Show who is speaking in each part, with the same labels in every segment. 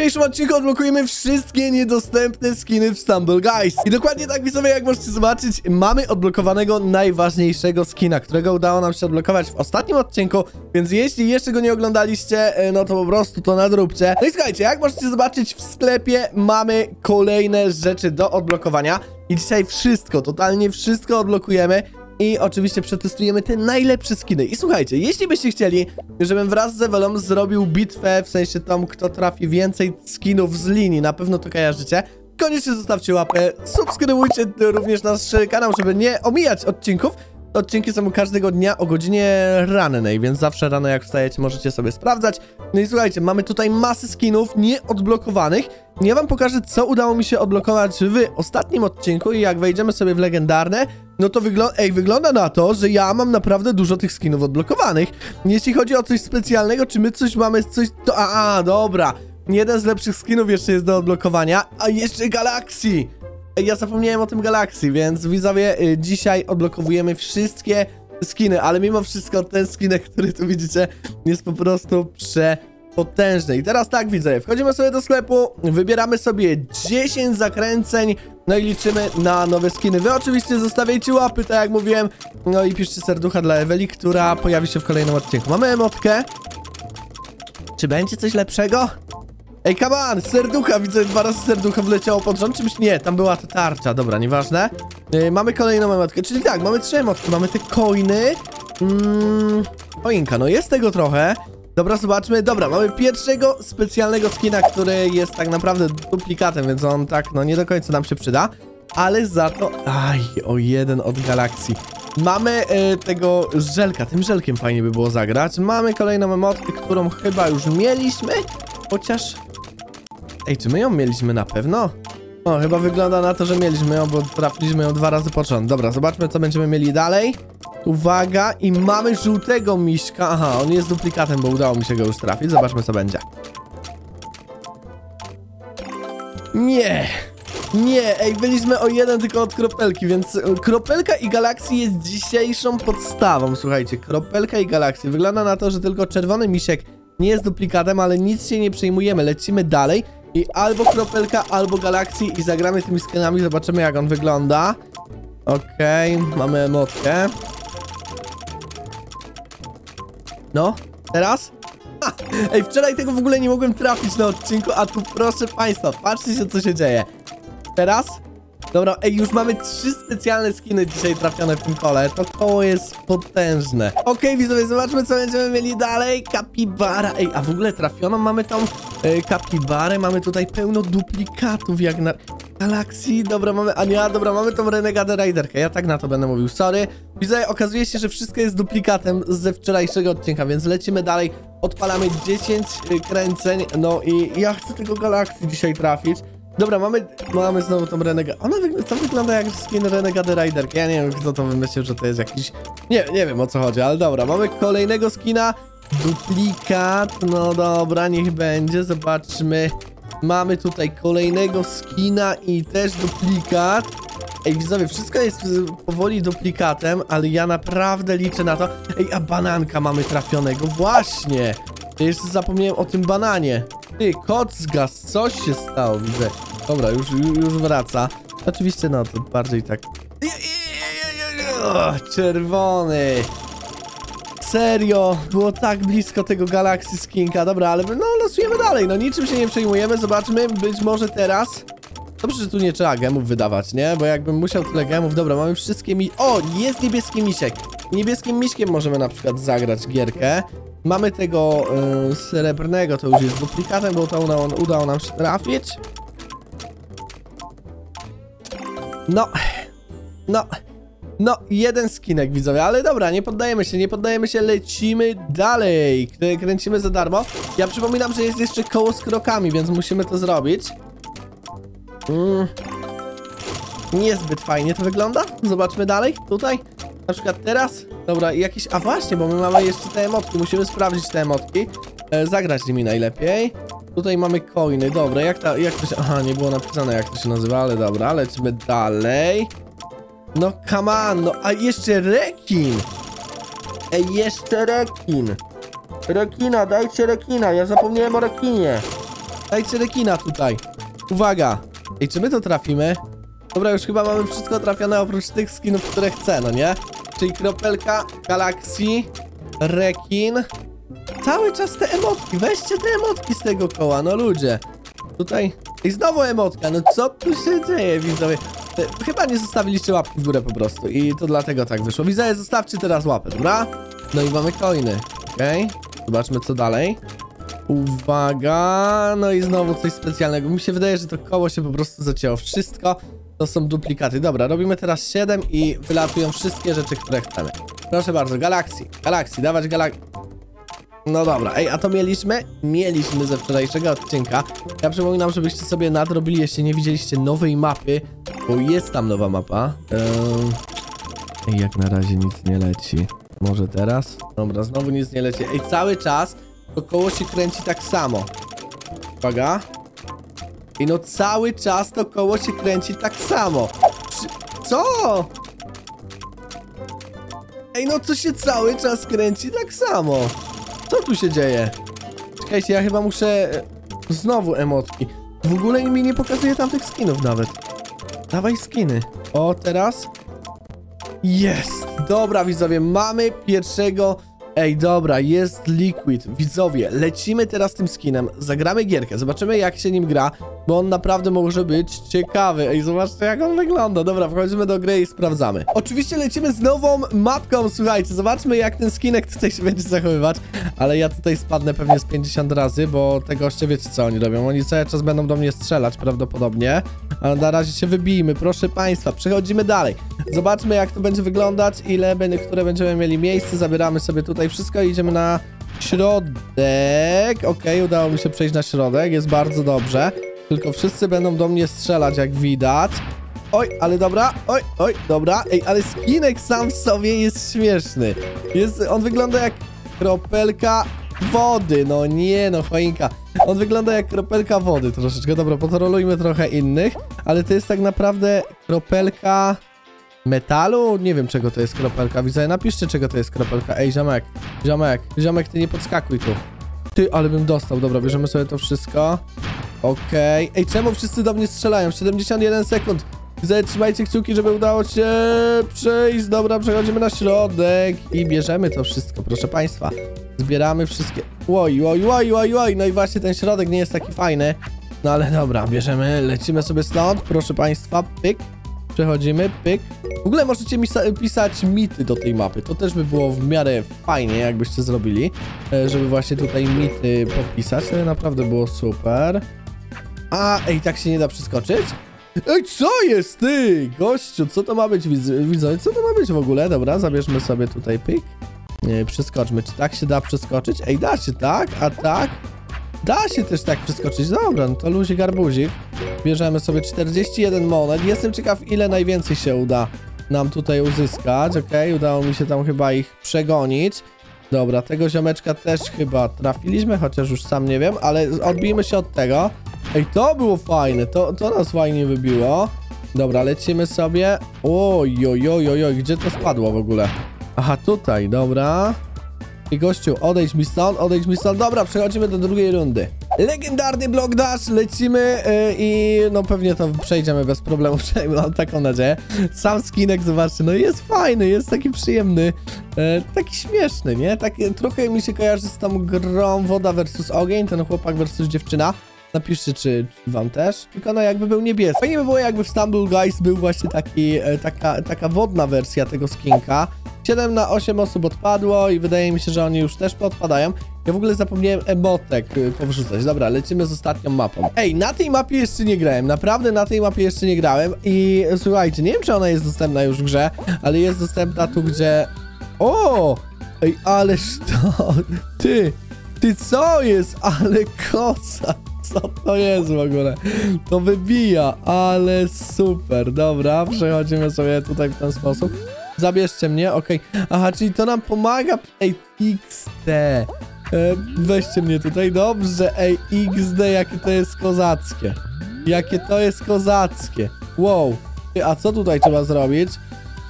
Speaker 1: dzisiejszym odcinku odblokujemy wszystkie niedostępne skiny w Stumble Guys. I dokładnie tak widzowie, jak możecie zobaczyć, mamy odblokowanego najważniejszego skina, którego udało nam się odblokować w ostatnim odcinku, więc jeśli jeszcze go nie oglądaliście, e, no to po prostu to nadróbcie. No i słuchajcie, jak możecie zobaczyć w sklepie mamy kolejne rzeczy do odblokowania i dzisiaj wszystko, totalnie wszystko odblokujemy. I oczywiście przetestujemy te najlepsze skiny. I słuchajcie, jeśli byście chcieli, żebym wraz z Ewelą zrobił bitwę, w sensie tam, kto trafi więcej skinów z linii, na pewno to kojarzycie, koniecznie zostawcie łapę, subskrybujcie również nasz kanał, żeby nie omijać odcinków. Odcinki są każdego dnia o godzinie rannej, więc zawsze rano jak wstajecie możecie sobie sprawdzać. No i słuchajcie, mamy tutaj masy skinów nieodblokowanych. Ja wam pokażę, co udało mi się odblokować w ostatnim odcinku i jak wejdziemy sobie w legendarne, no to wygląda, ej, wygląda na to, że ja mam naprawdę dużo tych skinów odblokowanych. Jeśli chodzi o coś specjalnego, czy my coś mamy, coś, to, a, a dobra. Jeden z lepszych skinów jeszcze jest do odblokowania, a jeszcze Galaxy. Ja zapomniałem o tym Galaxy, więc widzowie, y, dzisiaj odblokowujemy wszystkie skiny, ale mimo wszystko ten skinek, który tu widzicie, jest po prostu przepotężny. I teraz tak, widzę, wchodzimy sobie do sklepu, wybieramy sobie 10 zakręceń, no i liczymy na nowe skiny. Wy oczywiście zostawiajcie łapy, tak jak mówiłem, no i piszcie serducha dla Eweli, która pojawi się w kolejnym odcinku. Mamy emotkę. Czy będzie coś lepszego? Ej, come on, serducha, widzę, dwa razy serducha wleciało pod rząd, czymś nie, tam była ta tarcza, dobra, nieważne. Yy, mamy kolejną emotkę, czyli tak, mamy trzy emotki, mamy te coiny. Mmm, choinka, no jest tego trochę. Dobra, zobaczmy, dobra, mamy pierwszego specjalnego skina, który jest tak naprawdę duplikatem, więc on tak, no nie do końca nam się przyda. Ale za to, aj, o jeden od galakcji. Mamy e, tego żelka, tym żelkiem fajnie by było zagrać. Mamy kolejną emotkę, którą chyba już mieliśmy, chociaż... Ej, czy my ją mieliśmy na pewno? O, chyba wygląda na to, że mieliśmy ją, bo trafiliśmy ją dwa razy pod rząd. Dobra, zobaczmy, co będziemy mieli dalej. Uwaga, i mamy żółtego miśka. Aha, on jest duplikatem, bo udało mi się go już trafić. Zobaczmy, co będzie. Nie! Nie, ej, byliśmy o jeden tylko od kropelki, więc e, kropelka i galaksji jest dzisiejszą podstawą, słuchajcie, kropelka i galaksji. Wygląda na to, że tylko czerwony misiek nie jest duplikatem, ale nic się nie przejmujemy, lecimy dalej i albo kropelka, albo galaksji i zagramy tymi skinami, zobaczymy jak on wygląda. Okej, okay, mamy emotkę. No, teraz? Ha! Ej, wczoraj tego w ogóle nie mogłem trafić na odcinku, a tu proszę państwa, patrzcie się co się dzieje. Teraz? Dobra, ej, już mamy trzy specjalne skiny dzisiaj trafione w tym kole. To koło jest potężne. Okej, okay, widzowie, zobaczmy, co będziemy mieli dalej. Kapibara. Ej, a w ogóle trafioną mamy tą e, kapibarę. Mamy tutaj pełno duplikatów, jak na... Galaxii, dobra, mamy, a nie, dobra, mamy tą Renegade Riderkę, ja tak na to będę mówił, sorry. Widzę, okazuje się, że wszystko jest duplikatem ze wczorajszego odcinka, więc lecimy dalej, odpalamy 10 y, kręceń, no i ja chcę tego Galaxii dzisiaj trafić. Dobra, mamy, mamy znowu tą Renegade. Ona wyg to wygląda jak skin Renegade Rider. Ja nie wiem, kto to wymyślił, że to jest jakiś... Nie, nie wiem o co chodzi, ale dobra. Mamy kolejnego skina. Duplikat. No dobra, niech będzie. Zobaczmy. Mamy tutaj kolejnego skina i też duplikat. Ej, widzowie, wszystko jest powoli duplikatem, ale ja naprawdę liczę na to. Ej, a bananka mamy trafionego. Właśnie. Jeszcze zapomniałem o tym bananie. Ty, kot zgasł, coś się stało, widzę. Dobra, już, już wraca. Oczywiście, no, to bardziej tak... Czerwony. Serio, było tak blisko tego Galaxy Skinka. Dobra, ale no losujemy dalej, no niczym się nie przejmujemy. Zobaczmy, być może teraz... Dobrze, że tu nie trzeba gemów wydawać, nie? Bo jakbym musiał tyle gemów... Dobra, mamy wszystkie mi... O, jest niebieski misiek. Niebieskim miśkiem możemy na przykład zagrać gierkę. Mamy tego yy, srebrnego, to już jest duplikatem, bo to udało nam się trafić. No, no, no, jeden skinek widzowie, ale dobra, nie poddajemy się, nie poddajemy się, lecimy dalej. Kręcimy za darmo. Ja przypominam, że jest jeszcze koło z krokami, więc musimy to zrobić. Mm. Niezbyt fajnie to wygląda. Zobaczmy dalej, tutaj. Na przykład teraz. Dobra, jakieś... A właśnie, bo my mamy jeszcze te emotki. Musimy sprawdzić te emotki. E, zagrać nimi najlepiej. Tutaj mamy coiny. Dobra, jak, ta, jak to się... Aha, nie było napisane jak to się nazywa, ale dobra, lecimy dalej. No come on, no a jeszcze rekin. Ej, jeszcze rekin. Rekina, dajcie rekina, ja zapomniałem o rekinie. Dajcie rekina tutaj. Uwaga. Ej, czy my to trafimy? Dobra, już chyba mamy wszystko trafione oprócz tych skinów, które chcę, no nie? Czyli kropelka, galaksji, rekin. Cały czas te emotki, weźcie te emotki z tego koła, no ludzie. Tutaj, i znowu emotka, no co tu się dzieje, widzowie? E, Chyba nie zostawiliście łapki w górę po prostu i to dlatego tak wyszło. Widzowie, zostawcie teraz łapę, dobra? No i mamy coiny, okej? Zobaczmy co dalej. Uwaga, no i znowu coś specjalnego. Mi się wydaje, że to koło się po prostu zacięło. Wszystko to są duplikaty. Dobra, robimy teraz 7 i wylatują wszystkie rzeczy, które chcemy. Proszę bardzo, galaksji, galaksji, dawać galak... No dobra, ej, a to mieliśmy? Mieliśmy ze wczorajszego odcinka. Ja przypominam, żebyście sobie nadrobili, jeśli nie widzieliście nowej mapy, bo jest tam nowa mapa. Ej, jak na razie nic nie leci. Może teraz? Dobra, znowu nic nie leci. Ej, cały czas to koło się kręci tak samo. Uwaga. I no cały czas to koło się kręci tak samo. Co? Ej, no to się cały czas kręci tak samo. Co tu się dzieje? Czekajcie, ja chyba muszę... e, Znowu emotki. W ogóle mi nie pokazuje tam tych skinów nawet. Dawaj skiny. O, teraz? Jest! Dobra, widzowie, mamy pierwszego... Ej, dobra, jest Liquid. Widzowie, lecimy teraz tym skinem, zagramy gierkę, zobaczymy jak się nim gra, bo on naprawdę może być ciekawy. Ej, zobaczcie jak on wygląda. Dobra, wchodzimy do gry i sprawdzamy. Oczywiście lecimy z nową mapką, słuchajcie, zobaczmy jak ten skinek tutaj się będzie zachowywać, ale ja tutaj spadnę pewnie z 50 razy, bo te goście wiecie co oni robią. Oni cały czas będą do mnie strzelać prawdopodobnie, ale na razie się wybijmy, proszę państwa, przechodzimy dalej. Zobaczmy jak to będzie wyglądać, ile które będziemy mieli miejsce, zabieramy sobie tutaj wszystko i idziemy na środek. Okej, udało mi się przejść na środek, jest bardzo dobrze. Tylko wszyscy będą do mnie strzelać, jak widać. Oj, ale dobra, oj, oj, dobra. Ej, ale skinek sam w sobie jest śmieszny. Jest, on wygląda jak kropelka wody. No nie, no choinka. On wygląda jak kropelka wody troszeczkę. Dobra, potrolujmy trochę innych, ale to jest tak naprawdę kropelka metalu? Nie wiem, czego to jest kropelka. Widzę, napiszcie, czego to jest kropelka. Ej, ziomek, ziomek, ziomek, ty nie podskakuj tu. Ty, ale bym dostał. Dobra, bierzemy sobie to wszystko. Okej. Ej, czemu wszyscy do mnie strzelają? 71 sekund. Widzę, trzymajcie kciuki, żeby udało się przejść. Dobra, przechodzimy na środek i bierzemy to wszystko, proszę państwa. Zbieramy wszystkie... Oj, oj, oj, oj, oj. No i właśnie ten środek nie jest taki fajny. No ale dobra, bierzemy, lecimy sobie stąd, proszę państwa, pyk. Przechodzimy, pyk. W ogóle możecie mi sa- pisać mity do tej mapy. To też by było w miarę fajnie, jakbyście zrobili, e, żeby właśnie tutaj mity popisać. To by naprawdę było super. A, ej, tak się nie da przeskoczyć? Ej, co jest ty? Gościu, co to ma być, widz- widzowie? Co to ma być w ogóle? Dobra, zabierzmy sobie tutaj pyk. Przeskoczmy. Czy tak się da przeskoczyć? Ej, da się tak, a tak? Da się też tak przeskoczyć. Dobra, no to luzik arbuzik. Bierzemy sobie 41 monet. Jestem ciekaw, ile najwięcej się uda nam tutaj uzyskać. Okej, udało mi się tam chyba ich przegonić. Dobra, tego ziomeczka też chyba trafiliśmy, chociaż już sam nie wiem, ale odbijmy się od tego. Ej, to było fajne, to, to nas fajnie wybiło. Dobra, lecimy sobie. Oj, oj, oj, oj, oj, gdzie to spadło w ogóle? Aha, tutaj, dobra. I gościu, odejdź mi stąd, odejdź mi stąd. Dobra, przechodzimy do drugiej rundy. Legendarny Block Dash, lecimy yy, i no pewnie to przejdziemy bez problemu, przynajmniej mam taką nadzieję. Sam skinek, zobaczcie, no jest fajny, jest taki przyjemny, e, taki śmieszny, nie? Tak e, trochę mi się kojarzy z tą grą Woda versus Ogień, ten chłopak versus dziewczyna. Napiszcie, czy, czy wam też. Tylko no jakby był niebieski. Fajnie by było, jakby w Stumble Guys był właśnie taki, taka, taka wodna wersja tego skinka. 7 na 8 osób odpadło i wydaje mi się, że oni już też podpadają. Ja w ogóle zapomniałem emotek y, powrzucać. Dobra, lecimy z ostatnią mapą. Ej, na tej mapie jeszcze nie grałem. Naprawdę na tej mapie jeszcze nie grałem. I słuchajcie, nie wiem, czy ona jest dostępna już w grze, ale jest dostępna tu, gdzie... O! Ej, ależ to... Ty! Ty co jest? Ale kosa! Co to jest w ogóle? To wybija, ale super. Dobra, przechodzimy sobie tutaj w ten sposób. Zabierzcie mnie, okej. Aha, czyli to nam pomaga. XD. E, weźcie mnie tutaj, dobrze. Ej, XD, jakie to jest kozackie. Jakie to jest kozackie. Wow. A co tutaj trzeba zrobić?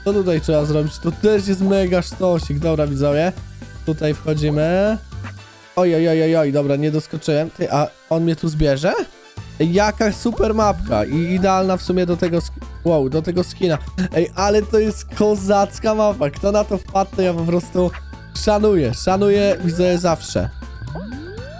Speaker 1: Co tutaj trzeba zrobić? To też jest mega sztosik. Dobra, widzowie. Tutaj wchodzimy. Oj, oj, oj, oj, dobra, nie doskoczyłem. Ty, a on mnie tu zbierze? Jaka super mapka i idealna w sumie do tego, wow, do tego skina. Ej, ale to jest kozacka mapa. Kto na to wpadł, to ja po prostu szanuję, szanuję, widzę zawsze.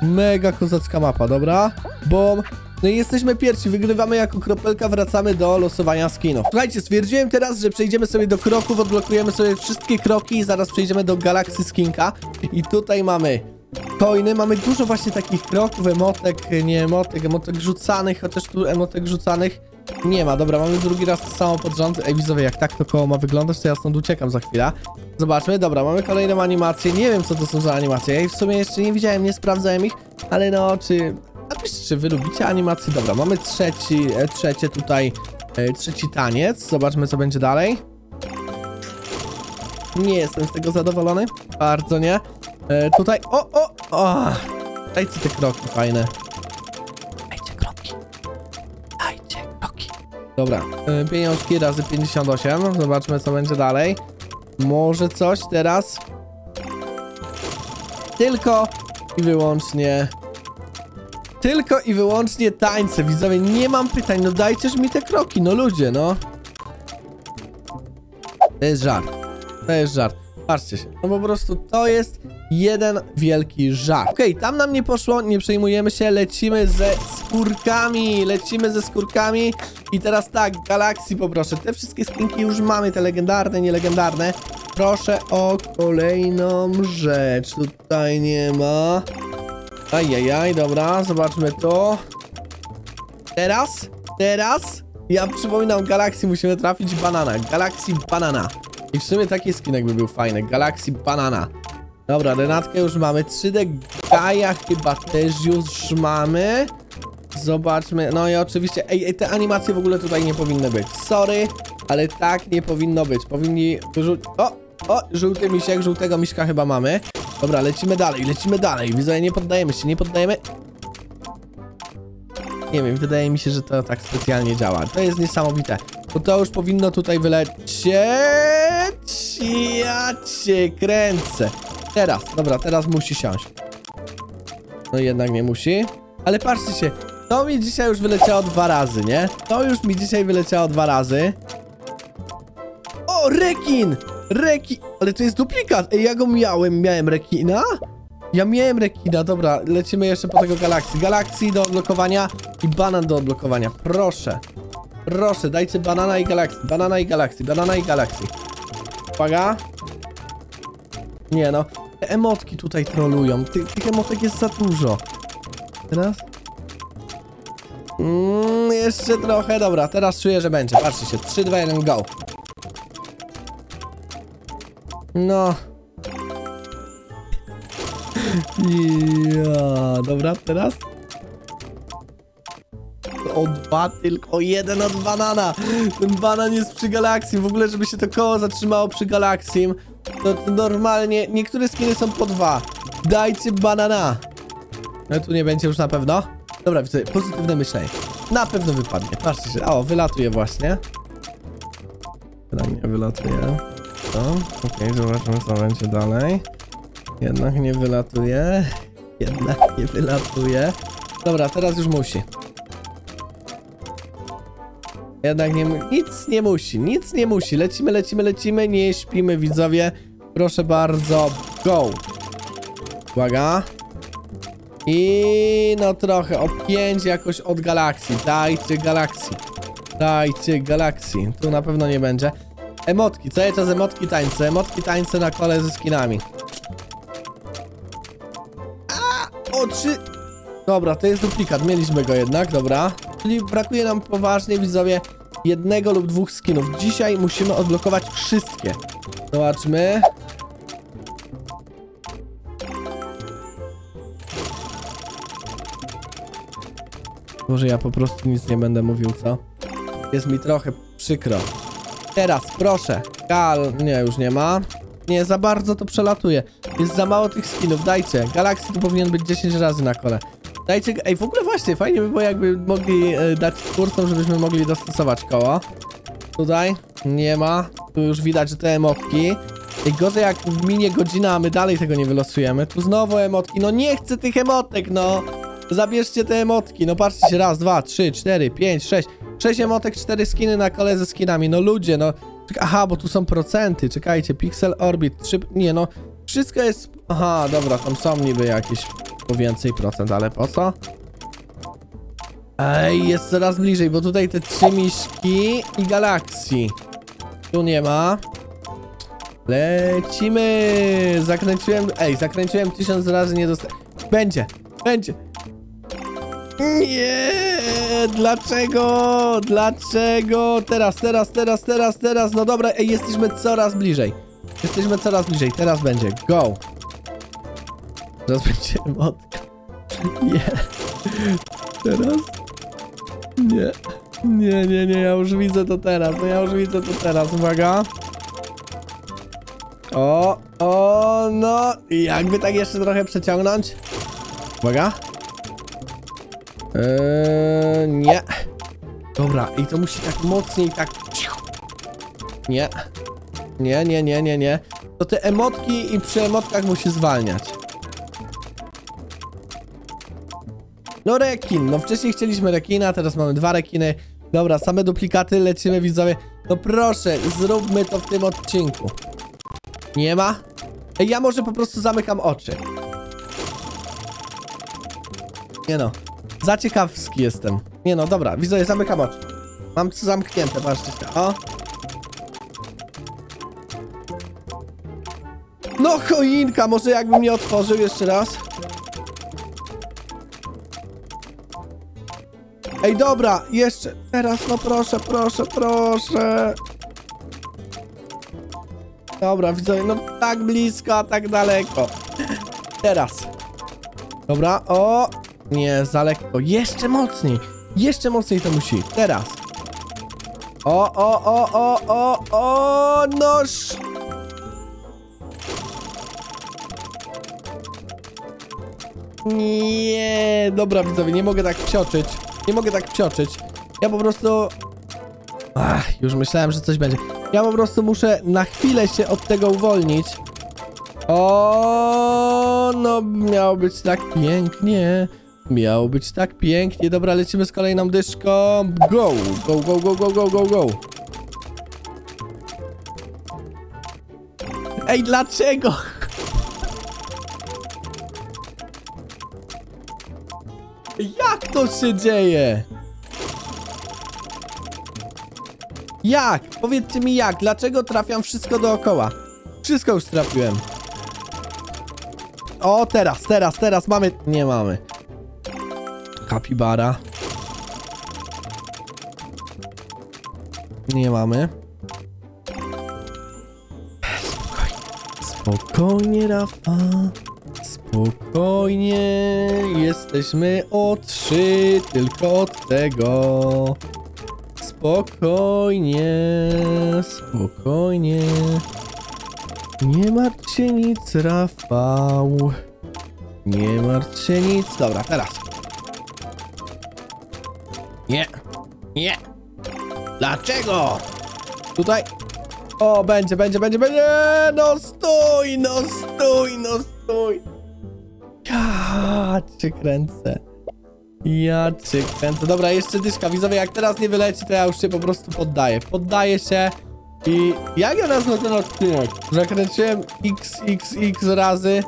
Speaker 1: Mega kozacka mapa, dobra? Bom. No i jesteśmy pierwsi, wygrywamy jako kropelka, wracamy do losowania skinów. Słuchajcie, stwierdziłem teraz, że przejdziemy sobie do kroków, odblokujemy sobie wszystkie kroki i zaraz przejdziemy do Galaxy Skinka. I tutaj mamy coiny, mamy dużo właśnie takich kroków, emotek, nie emotek, emotek rzucanych, chociaż tu emotek rzucanych nie ma. Dobra, mamy drugi raz to samo pod rząd. Ej, widzowie, jak tak to koło ma wyglądać, to ja stąd uciekam za chwilę. Zobaczmy, dobra, mamy kolejną animację. Nie wiem, co to są za animacje. W sumie jeszcze nie widziałem, nie sprawdzałem ich, ale no, czy... Napiszcie, czy wy lubicie animacje? Dobra, mamy trzeci, e, trzecie tutaj, e, trzeci taniec. Zobaczmy, co będzie dalej. Nie jestem z tego zadowolony. Bardzo nie. E, tutaj, o, o, o! Dajcie te kroki fajne. Dajcie kroki. Dajcie kroki. Dobra, e, pieniążki razy 58. Zobaczmy, co będzie dalej. Może coś teraz. Tylko i wyłącznie. Tylko i wyłącznie tańce, widzowie. Nie mam pytań, no dajcież mi te kroki, no ludzie, no. To jest żart. To jest żart. Patrzcie się. No po prostu to jest jeden wielki żart. Okej, tam nam nie poszło, nie przejmujemy się, lecimy ze skórkami, lecimy ze skórkami i teraz tak, Galaxy poproszę, te wszystkie skinki już mamy, te legendarne, nielegendarne. Proszę o kolejną rzecz, tutaj nie ma. Ajajaj, dobra, zobaczmy to. Teraz, teraz, ja przypominam, Galaxy musimy trafić banana, Galaxy banana. I w sumie taki skinek by był fajny, Galaxy banana. Dobra, Renatkę już mamy, 3D Gaia chyba też już mamy. Zobaczmy, no i oczywiście, ej, ej, te animacje w ogóle tutaj nie powinny być. Sorry, ale tak nie powinno być. Powinni. O, o, żółty misiek, żółtego miśka chyba mamy. Dobra, lecimy dalej, lecimy dalej. Widzę, nie poddajemy się, nie poddajemy. Nie wiem, wydaje mi się, że to tak specjalnie działa. To jest niesamowite. Bo to już powinno tutaj wylecieć. Ja cię kręcę. Teraz, dobra, teraz musi siąść. No jednak nie musi. Ale patrzcie się, to mi dzisiaj już wyleciało dwa razy, nie? To już mi dzisiaj wyleciało dwa razy. O, rekin! Rekin! Ale to jest duplikat. Ej, ja go miałem. Miałem rekina? Ja miałem rekina. Dobra, lecimy jeszcze po tego galakcji. Galakcji do odblokowania i banan do odblokowania. Proszę. Proszę, dajcie banana i galakcji. Banana i galakcji. Banana i galakcji. Uwaga. Nie no. Te emotki tutaj trolują. Ty, tych emotek jest za dużo. Teraz? Mm, jeszcze trochę. Dobra, teraz czuję, że będzie. Patrzcie się. 3, 2, 1, go. No. Ja, dobra, teraz? O dwa, tylko jeden od banana. Ten banan jest przy galakcji. W ogóle, żeby się to koło zatrzymało przy galakcji, to, to normalnie, niektóre skiny są po dwa. Dajcie banana. No tu nie będzie już na pewno. Dobra, widzę, pozytywne myślenie. Na pewno wypadnie. Patrzcie się. O, wylatuje właśnie. Nie wylatuje. No, okej, zobaczmy co będzie dalej. Jednak nie wylatuje. Jednak nie wylatuje. Dobra, teraz już musi. Jednak nie, nic nie musi, nic nie musi. Lecimy, lecimy, lecimy, nie śpimy, widzowie. Proszę bardzo, go. Uwaga. I no trochę, o 5 jakoś od galakcji. Dajcie galakcji. Dajcie galakcji. Tu na pewno nie będzie. Emotki, cały czas emotki tańce. Emotki tańce na kole ze skinami. A, o trzy... Dobra, to jest duplikat, mieliśmy go jednak, dobra. Czyli brakuje nam poważnie, widzowie, jednego lub dwóch skinów. Dzisiaj musimy odblokować wszystkie. Zobaczmy. Może ja po prostu nic nie będę mówił, co? Jest mi trochę przykro. Teraz, proszę. Gal... Nie, już nie ma. Nie, za bardzo to przelatuje. Jest za mało tych skinów, dajcie. Galaxy tu powinien być 10 razy na kole. Dajcie... Ej, w ogóle właśnie, fajnie by było jakby mogli e, dać twórcom, żebyśmy mogli dostosować koło. Tutaj nie ma. Tu już widać, że te emotki. Ej, gorzej jak minie godzina, a my dalej tego nie wylosujemy. Tu znowu emotki. No nie chcę tych emotek, no! Zabierzcie te emotki. No patrzcie się, raz, dwa, trzy, cztery, pięć, sześć. Sześć emotek, cztery skiny na kole ze skinami. No ludzie, no. Aha, bo tu są procenty. Czekajcie, Pixel Orbit, trzy... Nie no, wszystko jest... Aha, dobra, tam są niby jakieś po więcej procent, ale po co? Ej, jest coraz bliżej, bo tutaj te trzy miśki i galaksji. Tu nie ma. Lecimy! Zakręciłem... Ej, zakręciłem tysiąc razy, nie dosta... Będzie! Będzie! Nie! Dlaczego? Dlaczego? Teraz, teraz, teraz, teraz, teraz. No dobra, ej, jesteśmy coraz bliżej. Jesteśmy coraz bliżej. Teraz będzie. Go! Teraz będzie emotka. Nie. Teraz? Nie. Nie, nie, nie, ja już widzę to teraz. No ja już widzę to teraz. Uwaga. O, o, no. Jakby tak jeszcze trochę przeciągnąć. Uwaga. Eee, nie. Dobra, i to musi tak mocniej, tak. Nie. Nie, nie, nie, nie, nie. To te emotki i przy emotkach musi zwalniać. No rekin, no wcześniej chcieliśmy rekina, teraz mamy dwa rekiny. Dobra, same duplikaty, lecimy widzowie. No proszę, zróbmy to w tym odcinku. Nie ma? Ej, ja może po prostu zamykam oczy. Nie no. Za ciekawski jestem. Nie no, dobra, widzowie, zamykam oczy. Mam zamknięte, patrzcie. O. No choinka, może jakbym nie otworzył jeszcze raz. Ej, dobra, jeszcze. Teraz, no proszę, proszę, proszę. Dobra, widzowie, no tak blisko, a tak daleko. Teraz. Dobra, o. Nie, za lekko. Jeszcze mocniej. Jeszcze mocniej to musi. Teraz. O, o, o, o, o, o, noż. Nie, dobra widzowie, nie mogę tak psioczyć. Nie mogę tak psioczyć. Ja po prostu... Ach, już myślałem, że coś będzie. Ja po prostu muszę na chwilę się od tego uwolnić. O, no miało być tak pięknie. Miało być tak pięknie. Dobra, lecimy z kolejną dyszką. Go, go, go, go, go, go, go, go. Ej, dlaczego? Jak to się dzieje? Jak? Powiedzcie mi jak? Dlaczego trafiam wszystko dookoła? Wszystko już trafiłem. O, teraz, teraz, teraz mamy... Nie mamy. Kapibara. Nie mamy. Spokojnie. Spokojnie, Rafa. Spokojnie. Jesteśmy o trzy tylko od tego. Spokojnie. Spokojnie. Nie martw się nic, Rafał. Nie martw się nic. Dobra, teraz. Nie. Nie. Dlaczego? Tutaj. O, będzie, będzie, będzie, będzie. No stój, no stój, no stój. Ja cię kręcę. Ja cię kręcę. Dobra, jeszcze dyszka. Widzowie, jak teraz nie wyleci, to ja już się po prostu poddaję. Poddaję się. I jak ja nazwę ten odcinek? Zakręciłem xxx razy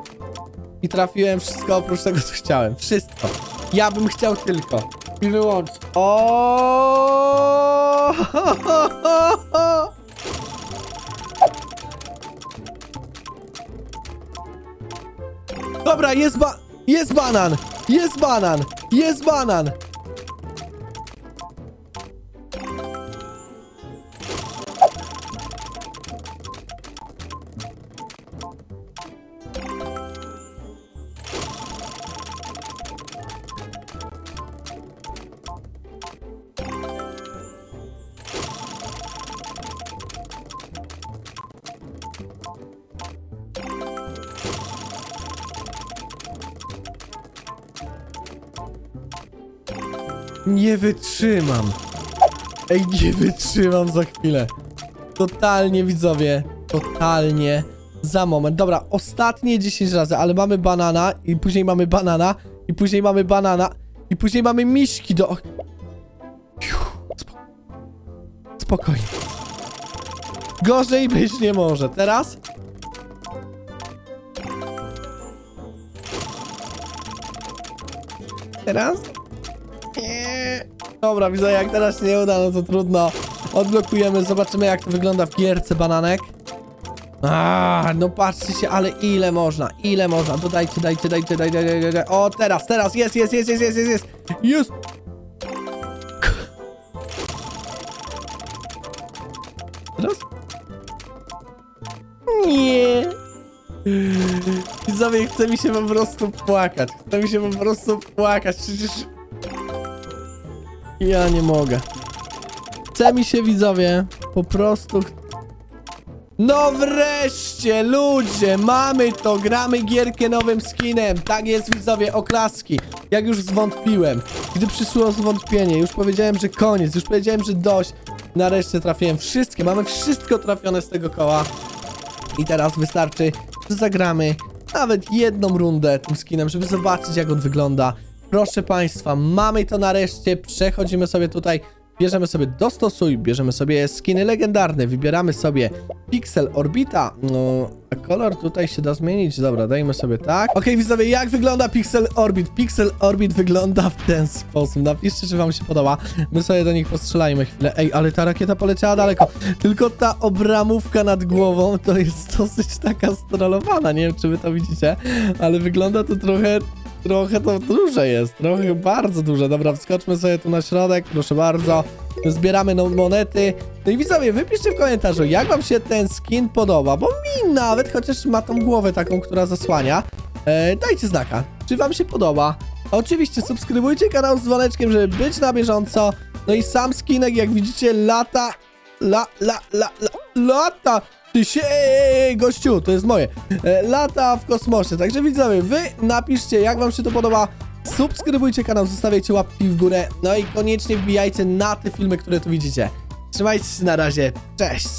Speaker 1: i trafiłem wszystko oprócz tego, co chciałem. Wszystko. Ja bym chciał tylko. I wyłącznie. O! Dobra, jest ba... Jest banan! Jest banan! Jest banan! Nie wytrzymam. Ej, nie wytrzymam za chwilę. Totalnie, widzowie. Totalnie za moment. Dobra, ostatnie 10 razy, ale mamy banana i później mamy banana i później mamy banana i później mamy miśki do... Spokojnie. Gorzej być nie może. Teraz? Teraz? Dobra, widzę, jak teraz się nie uda, no to trudno. Odblokujemy, zobaczymy jak to wygląda w gierce bananek. A, no patrzcie się, ale ile można, ile można. Dodajcie, dajcie, dajcie, dajcie, dajcie, dajcie. O, teraz, teraz, jest, jest, jest, jest, jest, jest, jest. Jest. Teraz? Nie. Widzowie, chce mi się po prostu płakać. Chce mi się po prostu płakać. Przecież... Ja nie mogę. Chce mi się, widzowie, po prostu... No wreszcie, ludzie, mamy to, gramy gierkę nowym skinem. Tak jest, widzowie, oklaski. Jak już zwątpiłem, gdy przyszło zwątpienie, już powiedziałem, że koniec, już powiedziałem, że dość. Nareszcie trafiłem wszystkie, mamy wszystko trafione z tego koła. I teraz wystarczy, że zagramy nawet jedną rundę tym skinem, żeby zobaczyć jak on wygląda. Proszę Państwa, mamy to nareszcie, przechodzimy sobie tutaj, bierzemy sobie dostosuj, bierzemy sobie skiny legendarne, wybieramy sobie Pixel Orbita, no, a kolor tutaj się da zmienić, dobra, dajmy sobie tak. Okej, widzowie, jak wygląda Pixel Orbit? Pixel Orbit wygląda w ten sposób, napiszcie, czy wam się podoba, my sobie do nich postrzelajmy chwilę. Ej, ale ta rakieta poleciała daleko, tylko ta obramówka nad głową to jest dosyć taka strollowana, nie wiem, czy wy to widzicie, ale wygląda to trochę Trochę to duże jest, trochę bardzo duże. Dobra, wskoczmy sobie tu na środek, proszę bardzo. Zbieramy no monety. No i widzowie, wypiszcie w komentarzu, jak wam się ten skin podoba, bo mi nawet, chociaż ma tą głowę taką, która zasłania, e, dajcie znaka, czy wam się podoba. Oczywiście subskrybujcie kanał z dzwoneczkiem, żeby być na bieżąco. No i sam skinek, jak widzicie, lata, la, la, la, la, lata. Ty się, ej, gościu, to jest moje. E, lata w kosmosie. Także widzowie, wy napiszcie, jak wam się to podoba. Subskrybujcie kanał, zostawiajcie łapki w górę. No i koniecznie wbijajcie na te filmy, które tu widzicie. Trzymajcie się na razie. Cześć!